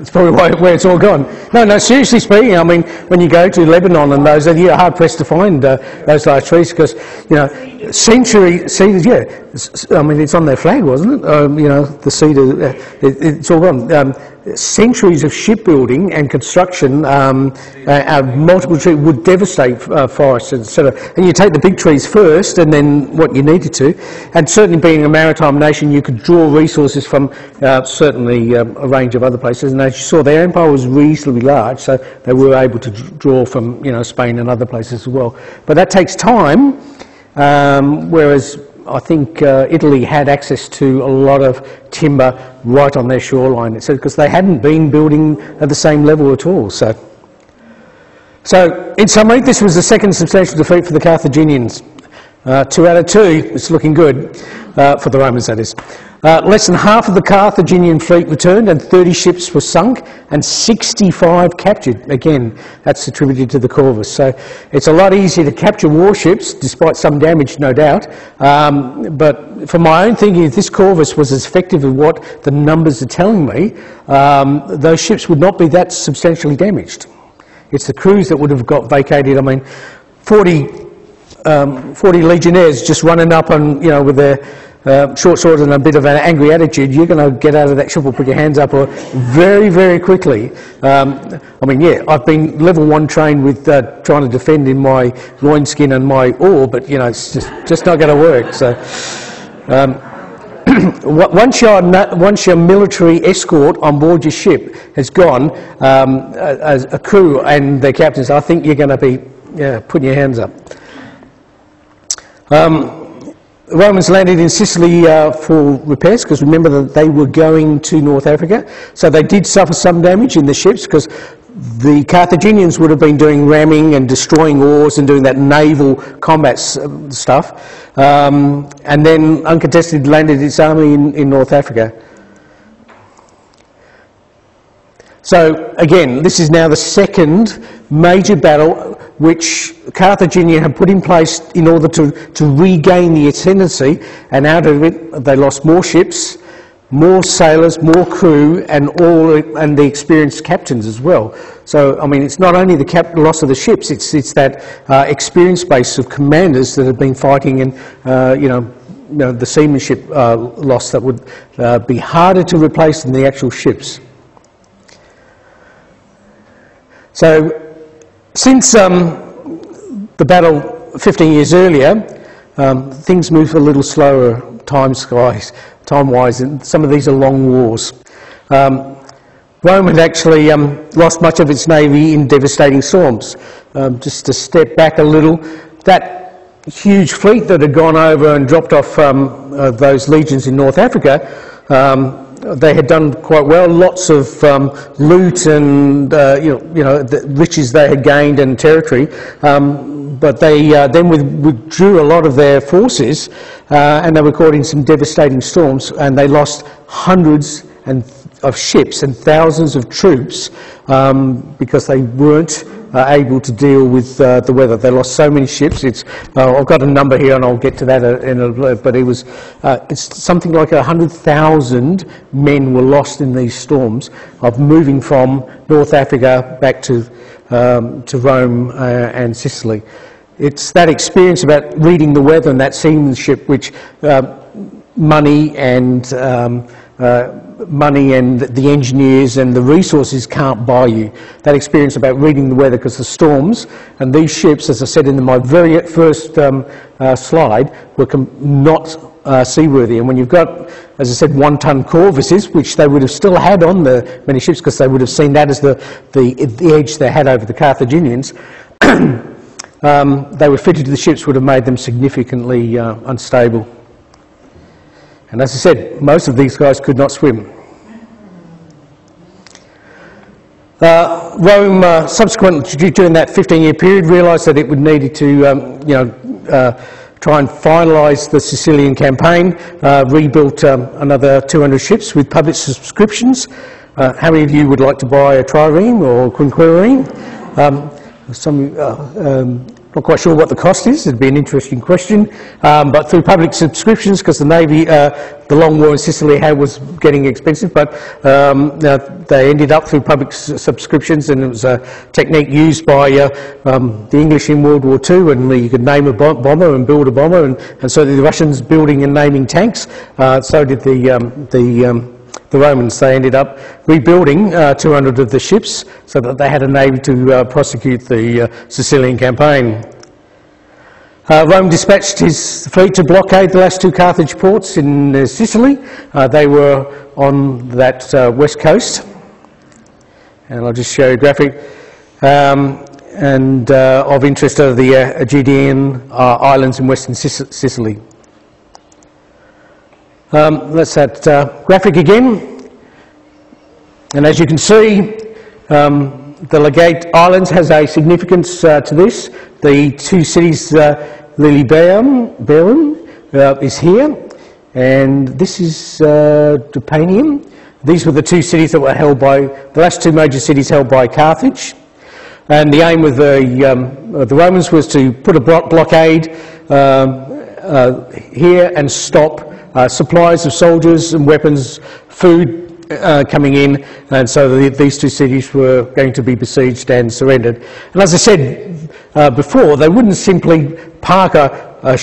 That's probably why, where it's all gone. No, no, seriously speaking, I mean, when you go to Lebanon and those, and you're hard pressed to find uh, those large trees because, you know, century cedars, yeah, I mean, it's on their flag, wasn't it? Um, you know, the cedar, uh, it, it's all gone. Um, centuries of shipbuilding and construction, um, uh, uh, multiple trees would devastate uh, forests, etc. And you take the big trees first, and then what you needed to. And certainly, being a maritime nation, you could draw resources from uh, certainly um, a range of other places. And as you saw, their empire was reasonably large, so they were able to draw from you know Spain and other places as well. But that takes time. Um, whereas I think uh, Italy had access to a lot of timber right on their shoreline, because they hadn't been building at the same level at all. So, so in summary, this was the second substantial defeat for the Carthaginians. Uh, two out of two, it's looking good uh, for the Romans, that is. Uh, less than half of the Carthaginian fleet returned, and 30 ships were sunk, and 65 captured. Again, that's attributed to the Corvus. So it's a lot easier to capture warships, despite some damage, no doubt. Um, but from my own thinking, if this Corvus was as effective as what the numbers are telling me, um, those ships would not be that substantially damaged. It's the crews that would have got vacated. I mean, 40 um, 40 legionnaires just running up and, you know, with their uh, short swords and a bit of an angry attitude, you're going to get out of that ship or put your hands up or very, very quickly. Um, I mean, yeah, I've been level one trained with uh, trying to defend in my loin skin and my oar, but, you know, it's just, just not going to work. So, um, <clears throat> once your, once your military escort on board your ship has gone, um, as a crew and their captains, I think you're going to be yeah, putting your hands up. Um, the Romans landed in Sicily uh, for repairs because remember that they were going to North Africa. So they did suffer some damage in the ships because the Carthaginians would have been doing ramming and destroying oars and doing that naval combat s- stuff. Um, and then uncontested landed its army in, in North Africa. So again, this is now the second major battle which Carthaginian had put in place in order to, to regain the ascendancy, and out of it they lost more ships, more sailors, more crew, and all and the experienced captains as well. So I mean, it's not only the cap- loss of the ships; it's it's that uh, experience base of commanders that have been fighting, and uh, you know. You know, the seamanship uh, loss that would uh, be harder to replace than the actual ships. So, since um, the battle 15 years earlier, um, things move a little slower time time-wise, and some of these are long wars. Um, Rome had actually um, lost much of its navy in devastating storms. Um, just to step back a little, that huge fleet that had gone over and dropped off um, uh, those legions in North Africa, they had done quite well. Lots of um, loot and uh, you know, you know the riches they had gained and territory. Um, but they uh, then withdrew a lot of their forces, uh, and they were caught in some devastating storms, and they lost hundreds and of ships and thousands of troops um, because they weren't uh, able to deal with uh, the weather. They lost so many ships. It's, uh, I've got a number here, and I'll get to that in a but it was uh, it's something like hundred thousand men were lost in these storms of moving from North Africa back to um, to Rome uh, and Sicily. It's that experience about reading the weather and that seamanship which uh, money and um, uh, money and the engineers and the resources can't buy you. That experience about reading the weather because the storms and these ships, as I said in my very first um, uh, slide, were not uh, seaworthy. And when you've got, as I said, one-ton corvices, which they would have still had on the many ships because they would have seen that as the, the, the edge they had over the Carthaginians, <clears throat> um, they were fitted to the ships would have made them significantly uh, unstable. And as I said, most of these guys could not swim. Uh, Rome, uh, subsequently during that 15-year period, realised that it would need to, um, you know, uh, try and finalise the Sicilian campaign. Uh, rebuilt um, another 200 ships with public subscriptions. Uh, how many of you would like to buy a trireme or quinquereme? Um, some uh, um, not quite sure what the cost is. It'd be an interesting question. Um, but through public subscriptions, because the Navy, uh, the long war in Sicily had, was getting expensive, but um, uh, they ended up through public subscriptions, and it was a technique used by uh, um, the English in World War II, and you could name a bomber and build a bomber, and, and so the Russians building and naming tanks. Uh, so did the um, the um, the Romans. They ended up rebuilding uh, 200 of the ships so that they had a navy to uh, prosecute the uh, Sicilian campaign. Uh, Rome dispatched his fleet to blockade the last two Carthage ports in uh, Sicily. Uh, they were on that west coast. And I'll just show you a graphic. Um, and of interest are the Aegean islands in western Sicily. Um, that's that uh, graphic again. And as you can see, um, the Legate Islands has a significance uh, to this. The two cities, uh, Lilybaeum uh, is here, and this is uh, Drepanum. These were the two cities that were held by, the last two major cities held by Carthage. And the aim of the, um, of the Romans was to put a blockade um, uh, here and stop uh, supplies of soldiers and weapons, food uh, coming in, and so the, these two cities were going to be besieged and surrendered. And as I said uh, before, they wouldn't simply park a, a,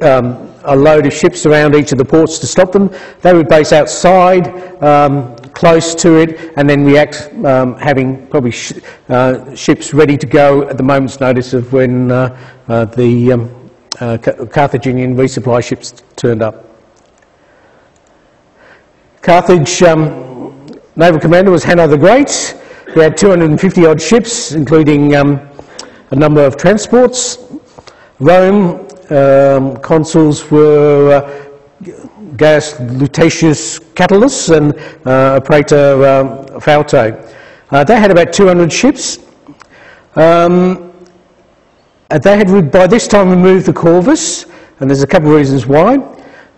um, a, load of ships around each of the ports to stop them. They would base outside, um, close to it, and then react, um, having probably sh uh, ships ready to go at the moment's notice of when uh, uh, the um, Carthaginian resupply ships turned up. Carthage um, naval commander was Hanno the Great. He had 250 odd ships, including um, a number of transports. Rome um, consuls were uh, Gaius Lutatius Catulus and uh, Praetor um, Falto. Uh, they had about 200 ships. Um, they had by this time removed the Corvus, and there's a couple of reasons why.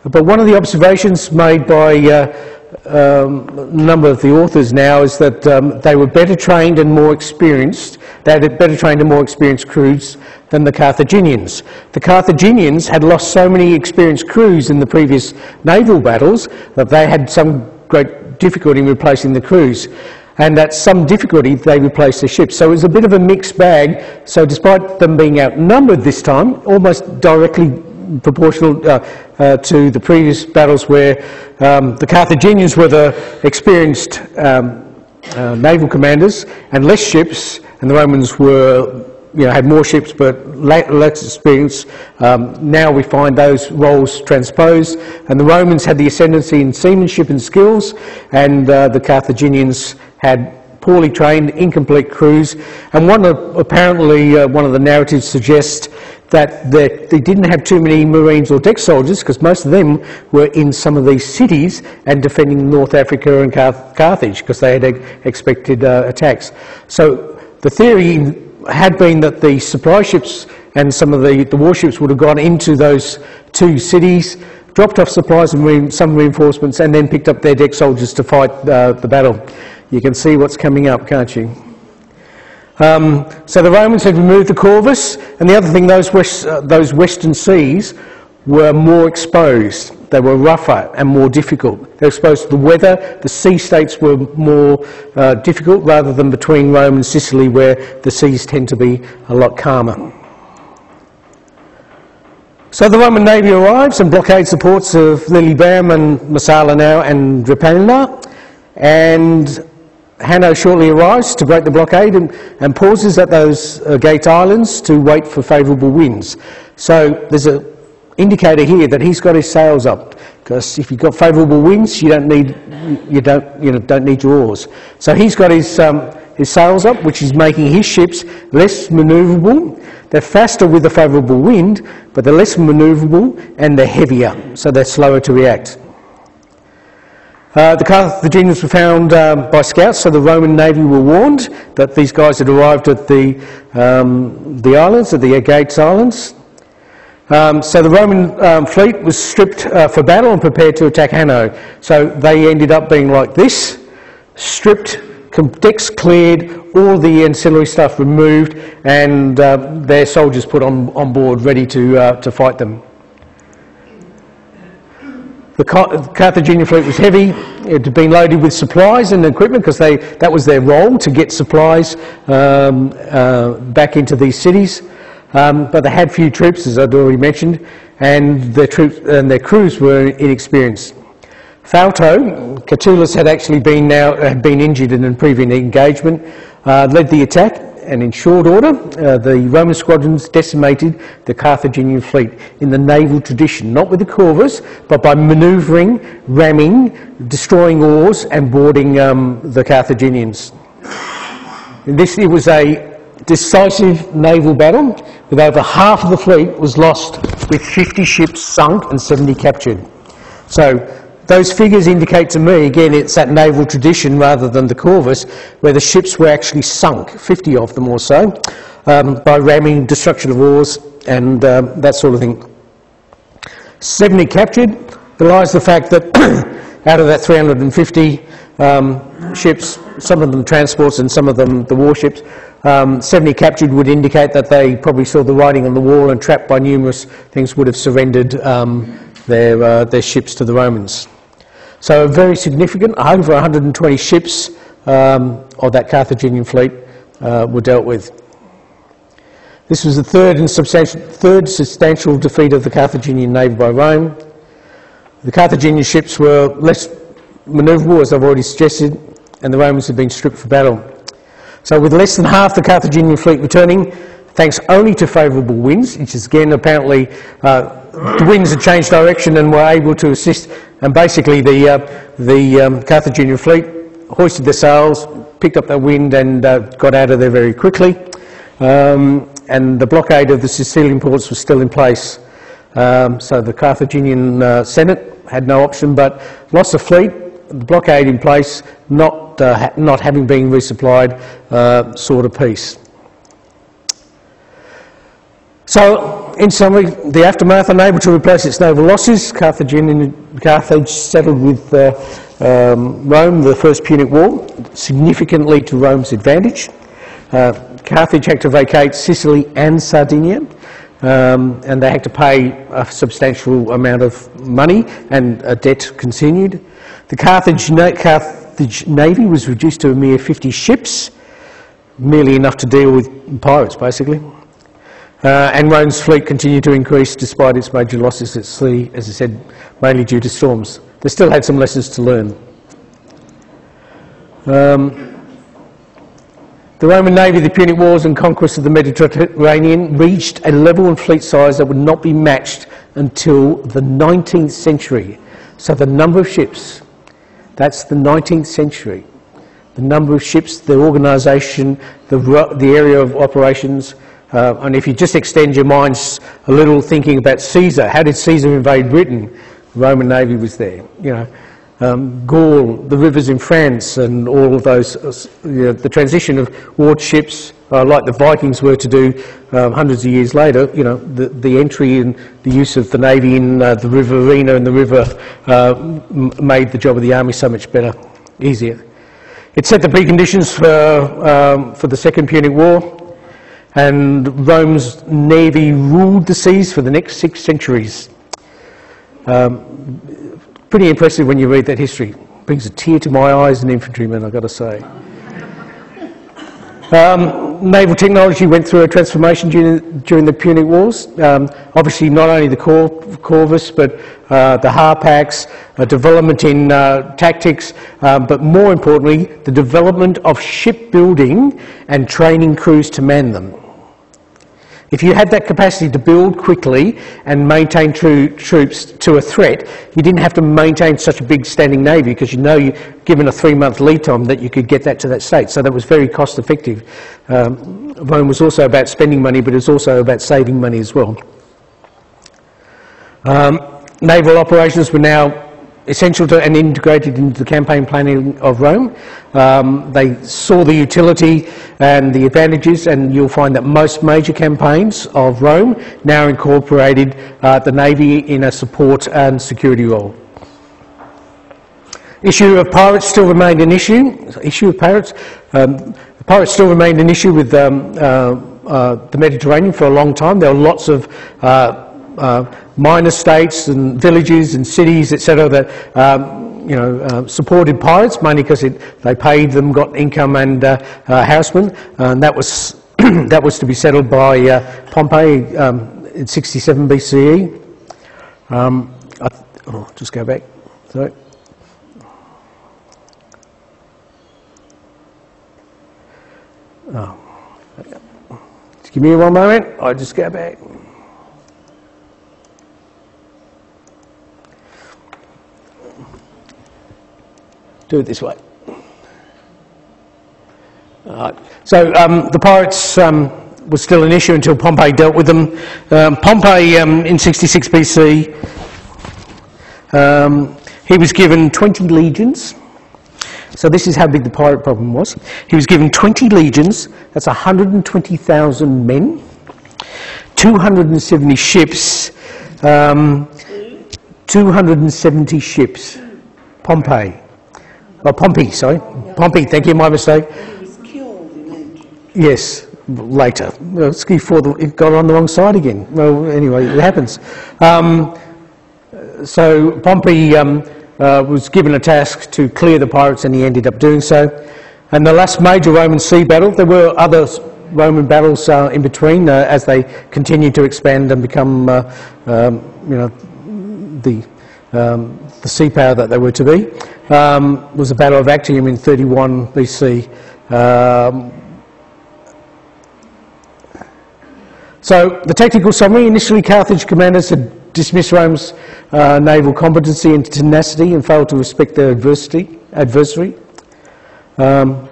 But one of the observations made by uh, um, number of the authors now is that um, they were better trained and more experienced. They had better trained and more experienced crews than the Carthaginians. The Carthaginians had lost so many experienced crews in the previous naval battles that they had some great difficulty in replacing the crews. And at some difficulty, they replaced the ships. So it was a bit of a mixed bag. So despite them being outnumbered this time, almost directly proportional uh, uh, to the previous battles where um, the Carthaginians were the experienced um, uh, naval commanders and less ships, and the Romans were, you know, had more ships but less experience. Um, now we find those roles transposed, and the Romans had the ascendancy in seamanship and skills, and uh, the Carthaginians had poorly trained, incomplete crews. And one of, apparently, uh, one of the narratives suggests that they didn't have too many Marines or deck soldiers because most of them were in some of these cities and defending North Africa and Carthage because they had expected uh, attacks. So the theory had been that the supply ships and some of the, the warships would have gone into those two cities. dropped off supplies and re- some reinforcements, and then picked up their deck soldiers to fight uh, the battle. You can see what's coming up, can't you? Um, so the Romans had removed the Corvus, and the other thing, those, west, uh, those western seas were more exposed. They were rougher and more difficult. They were exposed to the weather. The sea states were more uh, difficult rather than between Rome and Sicily, where the seas tend to be a lot calmer. So the Roman navy arrives and blockades the ports of Lilybaeum and Marsala now and Drepana, and Hanno shortly arrives to break the blockade and, and pauses at those uh, gate islands to wait for favourable winds. So there's an indicator here that he's got his sails up because if you've got favourable winds, you don't need you don't you know don't need your oars. So he's got his um, his sails up, which is making his ships less manoeuvrable. They're faster with a favourable wind, but they're less manoeuvrable and they're heavier, so they're slower to react. Uh, the Carthaginians were found um, by scouts, so the Roman navy were warned that these guys had arrived at the, um, the islands, at the Aegates Islands. Um, so the Roman um, fleet was stripped uh, for battle and prepared to attack Hanno. So they ended up being like this, stripped, decks cleared, all the ancillary stuff removed, and uh, their soldiers put on, on board ready to, uh, to fight them. The Carthaginian fleet was heavy. It had been loaded with supplies and equipment because that was their role to get supplies um, uh, back into these cities. Um, but they had few troops, as I'd already mentioned, and their troops and their crews were inexperienced. Falto, Catulus had actually been now had been injured in a previous engagement, uh, led the attack, and in short order, uh, the Roman squadrons decimated the Carthaginian fleet in the naval tradition, not with the corvus, but by manoeuvring, ramming, destroying oars, and boarding um, the Carthaginians. this it was a decisive naval battle, with over half of the fleet was lost, with 50 ships sunk and 70 captured. So those figures indicate to me, again, it's that naval tradition rather than the Corvus, where the ships were actually sunk, 50 of them or so, um, by ramming, destruction of oars, and um, that sort of thing. 70 captured belies the fact that <coughs> out of that 350 um, ships, some of them transports and some of them the warships, um, 70 captured would indicate that they probably saw the writing on the wall and trapped by numerous things would have surrendered um, their, uh, their ships to the Romans. So very significant, over 120 ships um, of that Carthaginian fleet uh, were dealt with. This was the third, and substantial, third substantial defeat of the Carthaginian navy by Rome. The Carthaginian ships were less manoeuvrable, as I've already suggested, and the Romans had been stripped for battle. So with less than half the Carthaginian fleet returning, thanks only to favourable winds, which is again apparently uh, the winds had changed direction and were able to assist. And basically, the uh, the um, Carthaginian fleet hoisted their sails, picked up the wind, and uh, got out of there very quickly. Um, and the blockade of the Sicilian ports was still in place. Um, so the Carthaginian uh, Senate had no option but lost the fleet, the blockade in place, not uh, ha- not having been resupplied, uh, sought a peace. So, in summary, the aftermath, unable to replace its naval losses, Carthage, Carthage settled with uh, um, Rome the First Punic War, significantly to Rome's advantage. Uh, Carthage had to vacate Sicily and Sardinia, um, and they had to pay a substantial amount of money, and a debt continued. The Carthage, Carthage navy was reduced to a mere 50 ships, merely enough to deal with pirates, basically. Uh, and Rome's fleet continued to increase despite its major losses at sea, as I said, mainly due to storms. They still had some lessons to learn. Um, the Roman Navy, the Punic Wars and conquest of the Mediterranean reached a level and fleet size that would not be matched until the 19th century. So the number of ships, that's the 19th century. The number of ships, the organisation, the, the area of operations, uh, and if you just extend your minds a little thinking about Caesar, how did Caesar invade Britain? The Roman navy was there. You know, um, Gaul, the rivers in France, and all of those, uh, you know, the transition of warships uh, like the Vikings were to do um, hundreds of years later, you know, the, the entry and the use of the navy in uh, the riverina and the river uh, m- made the job of the army so much better, easier. It set the preconditions for, um, for the Second Punic War, and Rome's navy ruled the seas for the next six centuries. Um, pretty impressive when you read that history. Brings a tear to my eyes, an infantryman, I've got to say. Um, naval technology went through a transformation during, during the Punic Wars. Um, obviously, not only the Cor- Corvus, but uh, the Harpax, a development in uh, tactics, um, but more importantly, the development of shipbuilding and training crews to man them. If you had that capacity to build quickly and maintain true troops to a threat, you didn't have to maintain such a big standing navy because you know, you, given a three-month lead time, that you could get that to that state. So that was very cost-effective. Um, Rome was also about spending money, but it was also about saving money as well. Um, naval operations were now essential to and integrated into the campaign planning of Rome. Um, they saw the utility and the advantages, and you'll find that most major campaigns of Rome now incorporated uh, the navy in a support and security role. Issue of pirates still remained an issue. Issue of pirates, um, pirates still remained an issue with um, uh, uh, the Mediterranean for a long time. There were lots of uh, minor states and villages and cities, etc., that um, you know uh, supported pirates mainly because they paid them, got income and uh, uh housemen, and that was <clears throat> that was to be settled by uh, Pompey um, in 67 BCE. Um, oh, just go back. Sorry. Oh. Just give me one moment. I'll just go back. Do it this way. So um, the pirates um, was still an issue until Pompey dealt with them. Um, Pompey um, in 66 BC, um, he was given 20 legions. So this is how big the pirate problem was. He was given 20 legions, that's 120,000 men, 270 ships, um, 270 ships. Pompey. Oh, Pompey, sorry. Pompey, thank you, my mistake. Was killed in Yes, later. Ski for the, it got on the wrong side again. Well, anyway, it happens. Um, so Pompey um, uh, was given a task to clear the pirates, and he ended up doing so. And the last major Roman sea battle, there were other Roman battles uh, in between uh, as they continued to expand and become, uh, um, you know, the um, the sea power that they were to be, um, was the Battle of Actium in 31 BC. Um, so the tactical summary, initially Carthage commanders had dismissed Rome's uh, naval competency and tenacity and failed to respect their adversity, adversary. Um,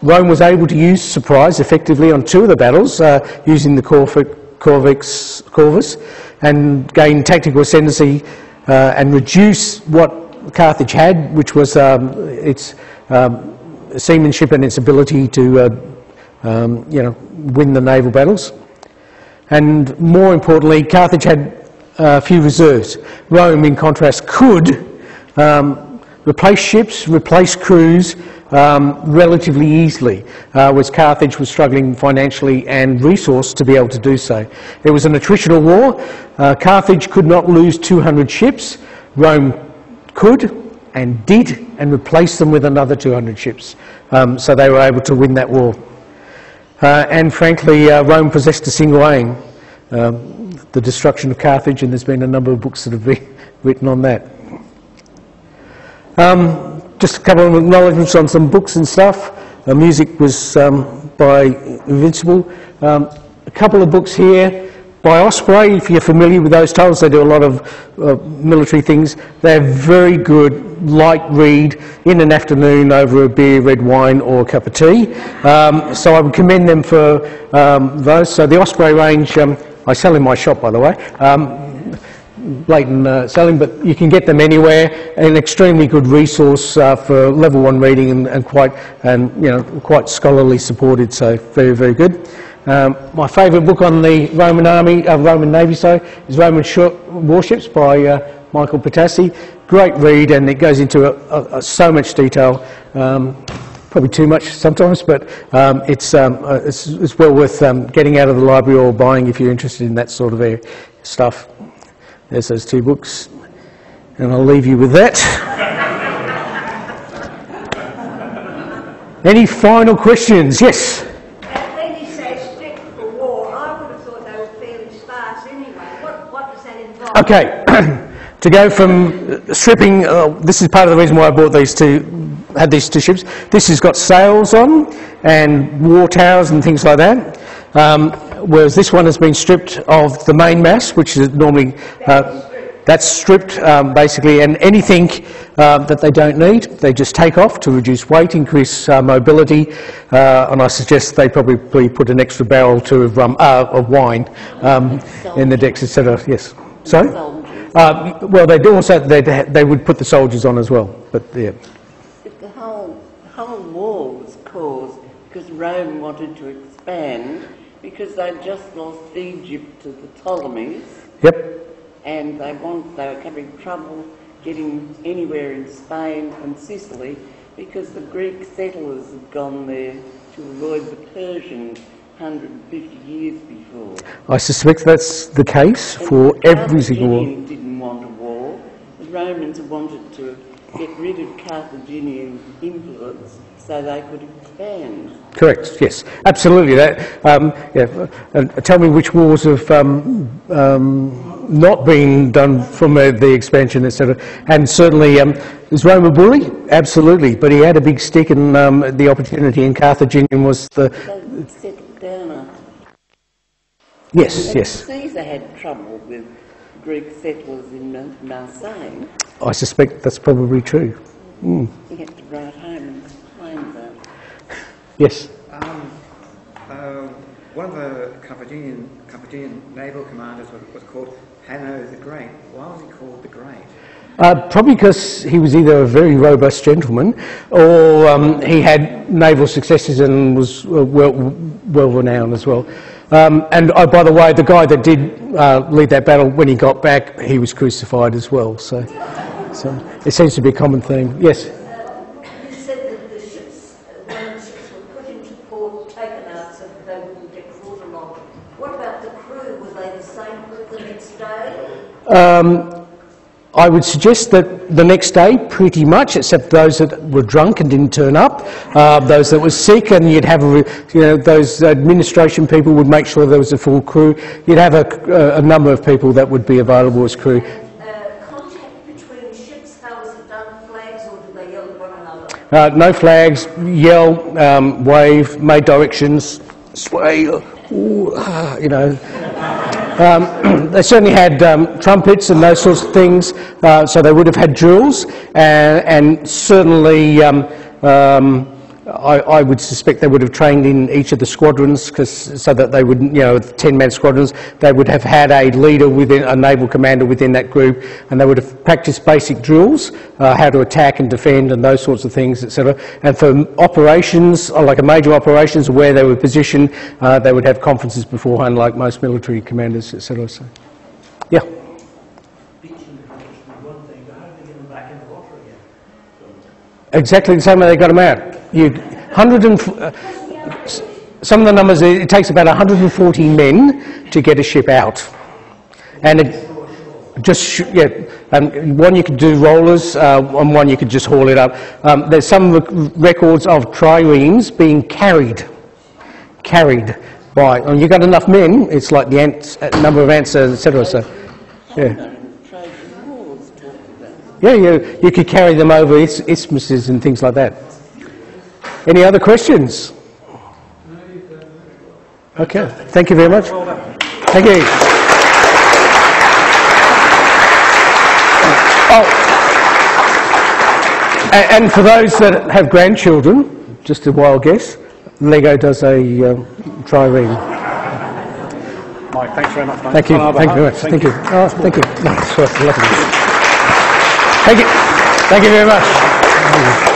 Rome was able to use surprise effectively on two of the battles uh, using the Corvix, Corvus and gain tactical ascendancy uh, and reduce what Carthage had, which was um, its um, seamanship and its ability to, uh, um, you know, win the naval battles. And more importantly, Carthage had a few reserves. Rome, in contrast, could um, replace ships, replace crews um, relatively easily, uh, whereas Carthage was struggling financially and resource to be able to do so. It was an attritional war. Uh, Carthage could not lose 200 ships. Rome could and did and replaced them with another 200 ships. Um, so they were able to win that war. Uh, and frankly, uh, Rome possessed a single aim, um, the destruction of Carthage, and there's been a number of books that have been <laughs> written on that. Um, just a couple of acknowledgements on some books and stuff. The music was um, by Invincible. Um, a couple of books here by Osprey, if you're familiar with those titles, they do a lot of uh, military things. They're very good, light read in an afternoon over a beer, red wine, or a cup of tea. Um, so I would commend them for um, those. So the Osprey range, um, I sell in my shop, by the way. Um, blatant uh, selling, but you can get them anywhere. An extremely good resource uh, for level one reading and, and quite and you know quite scholarly supported. So very very good. Um, my favourite book on the Roman Army, uh, Roman Navy, sorry, is Roman Warships by uh, Michael Pitassi. Great read, and it goes into a, a, a so much detail. Um, probably too much sometimes, but um, it's, um, uh, it's, it's, well worth um, getting out of the library or buying if you're interested in that sort of stuff. There's those two books, and I'll leave you with that. <laughs> Any final questions? Yes. When you say strict for war, I would have thought they were fairly sparse anyway. What, what does that involve? Okay, <clears throat> to go from stripping, uh, this is part of the reason why I bought these two had these two ships. This has got sails on and war towers and things like that. Um, whereas this one has been stripped of the main mass, which is normally uh, that's stripped um, basically, and anything uh, that they don't need, they just take off to reduce weight, increase uh, mobility, uh, and I suggest they probably put an extra barrel to of, rum, uh, of wine um, in the decks, etc. Yes. Sorry. Uh, well, they do also they they would put the soldiers on as well, but yeah. The whole, the whole war was caused because Rome wanted to expand because they'd just lost Egypt to the Ptolemies. Yep. And they want they were having trouble getting anywhere in Spain and Sicily because the Greek settlers had gone there to avoid the Persians 150 years before. I suspect that's the case and for every single war. didn't want a war. The Romans wanted to get rid of Carthaginian influence so they could Correct, yes, absolutely. That, um, yeah, uh, tell me which wars have um, um, not been done from uh, the expansion, etc. And certainly, um, is Rome a bully? Absolutely, but he had a big stick and um, the opportunity in Carthaginian was the... settled down. Yes, yes. Caesar had trouble with Greek settlers in Marseille. I suspect that's probably true. Mm. He had to write home and. Yes. Um, uh, one of the Carthaginian, Carthaginian naval commanders was, was called Hanno the Great. Why was he called the Great? Uh, probably because he was either a very robust gentleman or um, he had naval successes and was uh, well, well renowned as well. Um, and oh, by the way, the guy that did uh, lead that battle, when he got back, he was crucified as well. So, so it seems to be a common theme. Yes? you said that the ships, Roman ships were put into port, taken out so that they wouldn't get caught along. What about the crew? Were they the same crew the next day? Um, I would suggest that the next day, pretty much, except those that were drunk and didn't turn up, uh, those that were sick, and you'd have, a, you know, those administration people would make sure there was a full crew. You'd have a, a number of people that would be available as crew. Uh, contact between ships, how was it done? Flags, or did they yell at one another? Uh, no flags, yell, um, wave, made directions, sway, ooh, ah, you know. Um, <clears throat> they certainly had um, trumpets and those sorts of things, uh, so they would have had drills, and, and certainly um, um I, I, would suspect they would have trained in each of the squadrons, cause, so that they would, you know, 10-man squadrons, they would have had a leader within, a naval commander within that group, and they would have practiced basic drills, uh, how to attack and defend and those sorts of things, etc. And for operations, uh, like a major operations, where they were positioned, uh, they would have conferences beforehand, like most military commanders, etc. So, yeah. Exactly the same way they got them out. You, 100 and, uh, some of the numbers, it takes about 140 men to get a ship out. And it just, yeah, um, one you could do rollers, uh, and one you could just haul it up. Um, there's some records of triremes being carried, carried by, and you've got enough men, it's like the ants, uh, number of ants, etc. So, yeah. Yeah, you, you could carry them over isthmuses and things like that. Any other questions? Okay, thank you very much. Thank you. Oh. And for those that have grandchildren, just a wild guess, Lego does a um, trireme. Mike, thanks very much, mate. Thank you. Thank you very much. Thank you. Oh, thank you. <laughs> Thank you. Thank you very much.